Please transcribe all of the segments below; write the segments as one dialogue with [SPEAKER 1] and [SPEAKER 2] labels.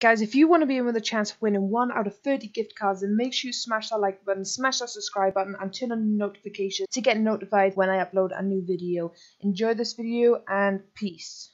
[SPEAKER 1] Guys, if you want to be in with a chance of winning one out of 30 gift cards, then make sure you smash that like button, smash that subscribe button, and turn on notifications to get notified when I upload a new video. Enjoy this video, and peace.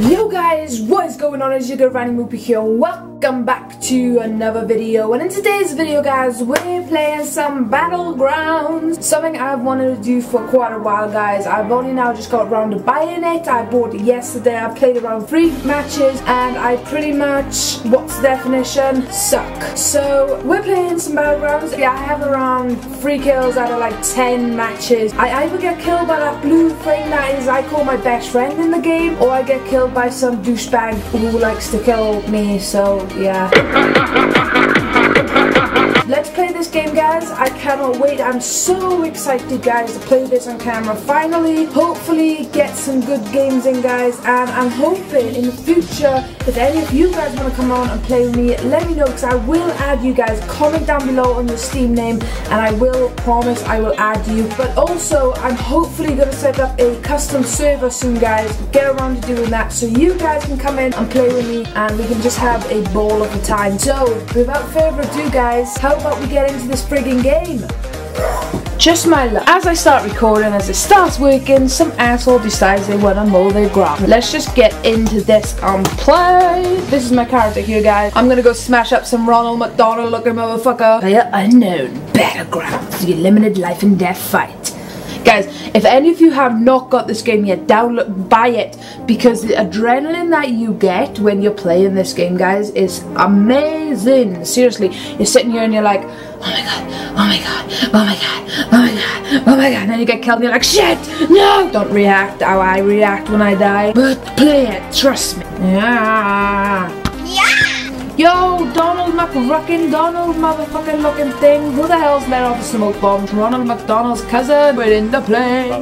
[SPEAKER 1] Yo guys, what is going on? It's your girl Randy Moopoo here. Welcome back to another video. And in today's video guys, we're playing some Battlegrounds. Something I've wanted to do for quite a while guys. I've only now just got around to buying it. I bought it yesterday. I played around three matches and I pretty much, what's the definition? Suck. So we're playing some Battlegrounds. Yeah, I have around three kills out of like 10 matches. I either get killed by that blue thing that is I call my best friend in the game or I get killed killed by some douchebag who likes to kill me, so yeah. Let's play this game guys. I cannot wait. I'm so excited guys to play this on camera. Finally, hopefully get some good games in guys. And I'm hoping in the future, if any of you guys want to come on and play with me, let me know because I will add you guys. Comment down below on your Steam name and I will promise I will add you. But also, I'm hopefully going to set up a custom server soon guys. Get around to doing that so you guys can come in and play with me and we can just have a ball of a time. So, without further ado guys, how about we get into this frigging game? Just my luck. As I start recording, as it starts working, some asshole decides they want to mow their grass. Let's just get into this and play. This is my character here, guys. I'm gonna go smash up some Ronald McDonald looking motherfucker. Player unknown. Battlegrounds. the limited life and death fight. Guys, if any of you have not got this game yet, download, buy it because the adrenaline that you get when you're playing this game, guys, is amazing. Seriously, you're sitting here and you're like, oh my god, oh my god, oh my god, oh my god, my god, and then you get killed and you're like, shit, no! Don't react how I react when I die, but play it, trust me. Yeah. Yo, Donald McRuckin, Donald motherfucking looking thing. Who the hell's let off a smoke bomb? Ronald McDonald's cousin. We're in the plane.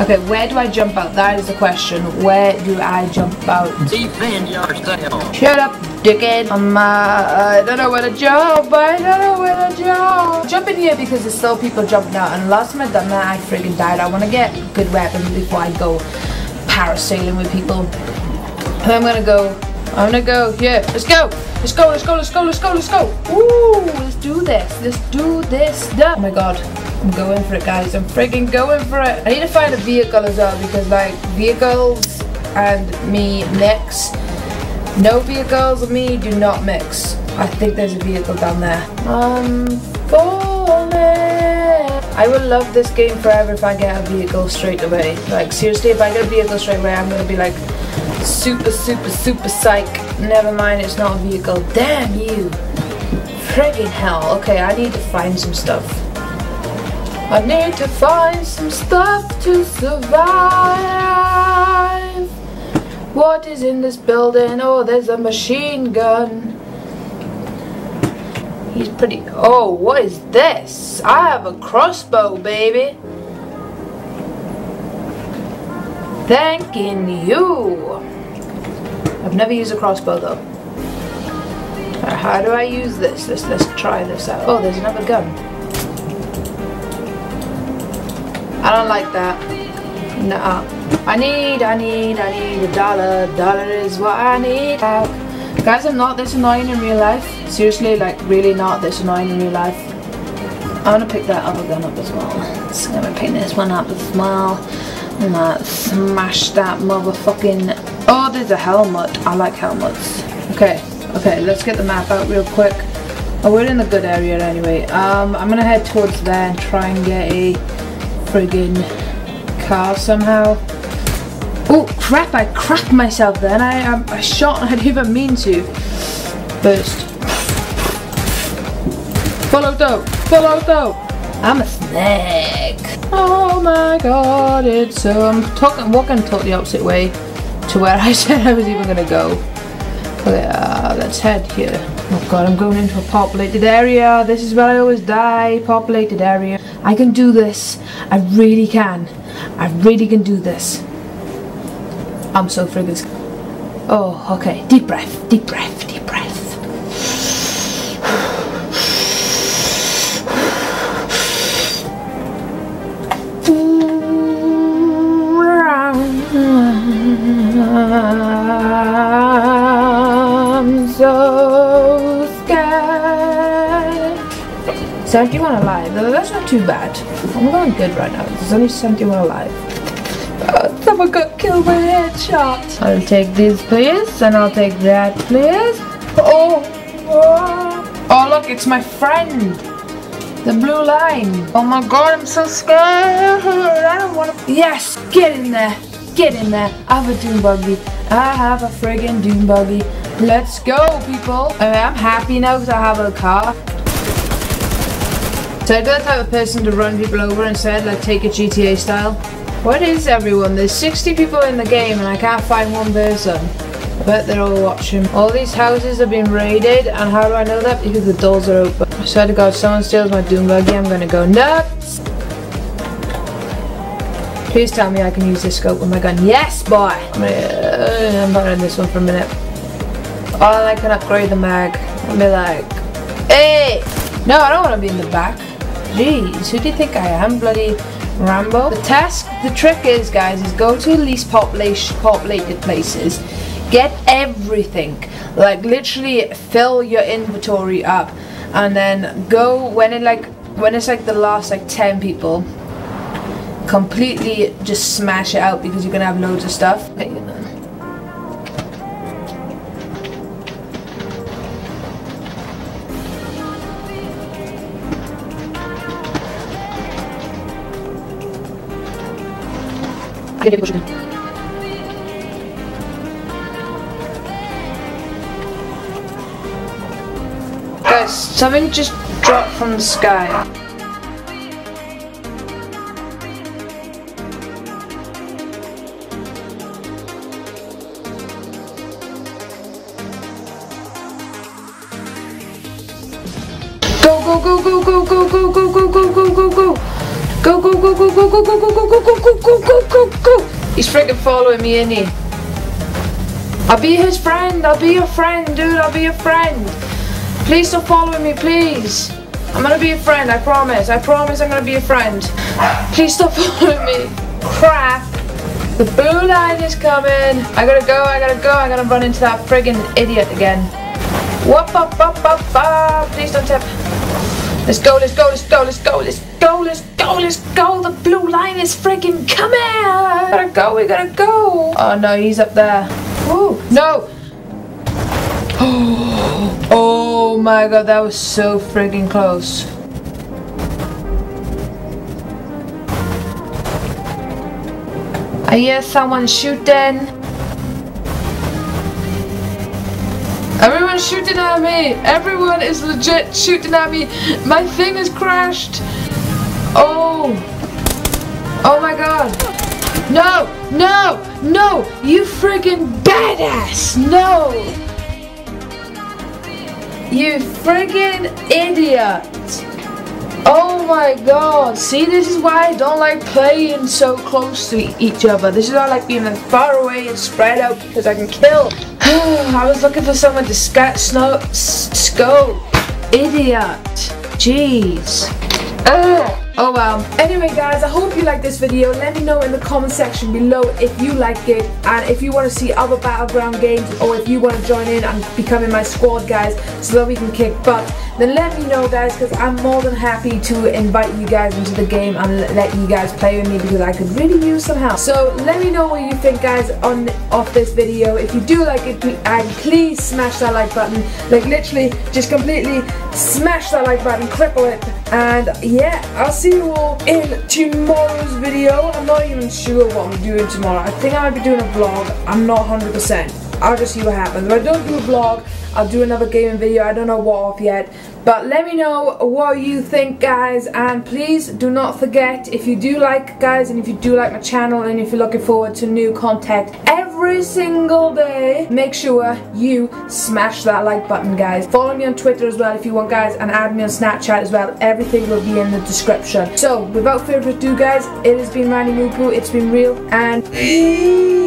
[SPEAKER 1] Okay, where do I jump out? That is the question. Where do I jump out?
[SPEAKER 2] Defend yourself.
[SPEAKER 1] Shut up, dickhead. Um, uh, I don't know where to jump. I don't know where to jump. Jump in here because there's still people jumping out. And last time I done that, I friggin' died. I want to get good weapons before I go parasailing with people. And I'm gonna go I'm gonna go. Yeah, let's go. Let's go. Let's go. Let's go. Let's go. Let's go. Ooh, let's do this. Let's do this. Oh my god. I'm going for it, guys. I'm freaking going for it. I need to find a vehicle as well because, like, vehicles and me mix. No vehicles and me do not mix. I think there's a vehicle down there. Um, falling. I will love this game forever if I get a vehicle straight away. Like, seriously, if I get a vehicle straight away, I'm gonna be like, Super, super, super psych. Never mind, it's not a vehicle. Damn you. Friggin' hell. Okay, I need to find some stuff. I need to find some stuff to survive. What is in this building? Oh, there's a machine gun. He's pretty... Oh, what is this? I have a crossbow, baby. Thanking you. I've never used a crossbow though. How do I use this? Let's, let's try this out. Oh, there's another gun. I don't like that. Nah. I need, I need, I need a dollar. Dollar is what I need. Guys, I'm not this annoying in real life. Seriously, like really not this annoying in real life. I'm gonna pick that other gun up as well. So I'm gonna pick this one up as well. And uh, smash that motherfucking... Oh, there's a helmet. I like helmets. Okay, okay, let's get the map out real quick. Oh, we're in the good area anyway. Um, I'm gonna head towards there and try and get a friggin' car somehow. Oh, crap, I cracked myself then. I, I, I shot I didn't even mean to. Burst. Follow dope, follow dope. I'm a snake. Oh my god, it's so I'm talking walking totally opposite way to where I said I was even gonna go. Okay, uh, let's head here. Oh god, I'm going into a populated area. This is where I always die. Populated area. I can do this. I really can. I really can do this. I'm so friggin' Oh, okay. Deep breath, deep breath, deep 71 alive. That's not too bad. I'm going good right now. There's only 71 alive. Uh, someone got killed by a headshot. I'll take these please, and I'll take that please. Oh, oh, oh look, it's my friend. The blue line. Oh my god, I'm so scared. I don't want to. Yes, get in there. Get in there. I have a dune buggy. I have a friggin' dune buggy. Let's go, people. I'm happy now because I have a car. So I'm the type of person to run people over instead, like take a GTA style. What is everyone? There's 60 people in the game and I can't find one person. I bet they're all watching. All these houses have been raided and how do I know that? Because the doors are open. I swear to god, if someone steals my dune buggy, I'm gonna go nuts! Please tell me I can use this scope with my gun. Yes, boy! I'm, gonna, uh, I'm running this one for a minute. Oh, I can upgrade the mag. I'll be like, hey! No, I don't want to be in the back. Jeez, who do you think I am? Bloody Rambo? The task, the trick is, guys, is go to least populated places, get everything, like literally fill your inventory up, and then go when it like when it's like the last like 10 people, completely just smash it out because you're gonna have loads of stuff. Guys, something just dropped from the sky. Go, go, go, go, go, go, go, go, go, go, go, go, go. Go, go, go, go, go, go, go, go, go, go, go, go, go, go, go, go. He's freaking following me, isn't he? I'll be his friend. I'll be your friend, dude. I'll be your friend. Please stop following me, please. I'm gonna be a friend, I promise. I promise I'm gonna be a friend. Please stop following me. Crap. The blue line is coming. I gotta go, I gotta go. I gotta run into that friggin' idiot again. Whoop, up, up, up, up. Please don't tip. Let's go, let's go, let's go, let's go, let's go, let's go, let's go. The blue line is freaking coming. Gotta go, we gotta go. Oh no, he's up there. Woo, no. Oh my god, that was so freaking close. I hear someone shooting. Everyone's shooting at me. Everyone is legit shooting at me. My thing has crashed. Oh. Oh my god. No, no, no. You friggin' badass. No. You friggin' idiot. Oh my god. See, this is why I don't like playing so close to each other. This is why I like being far away and spread out because I can kill. I was looking for someone to scat snow scope. Idiot. Jeez. Ugh. Oh well. Anyway guys, I hope you liked this video. Let me know in the comment section below if you like it and if you want to see other Battleground games or if you want to join in and become in my squad guys so that we can kick butt. Then let me know guys because I'm more than happy to invite you guys into the game and let you guys play with me because I could really use some help. So let me know what you think guys on of this video. If you do like it and please smash that like button. Like literally just completely smash that like button, cripple it and yeah, I'll see you all in tomorrow's video. I'm not even sure what I'm doing tomorrow. I think I might be doing a vlog. I'm not 100%. I'll just see what happens. If I don't do a vlog, I'll do another gaming video. I don't know what off yet. But let me know what you think guys and please do not forget if you do like guys and if you do like my channel and if you're looking forward to new content every single day make sure you smash that like button guys. Follow me on Twitter as well if you want guys and add me on Snapchat as well. Everything will be in the description. So without further ado guys it has been Randy Moopoo. It's been real and.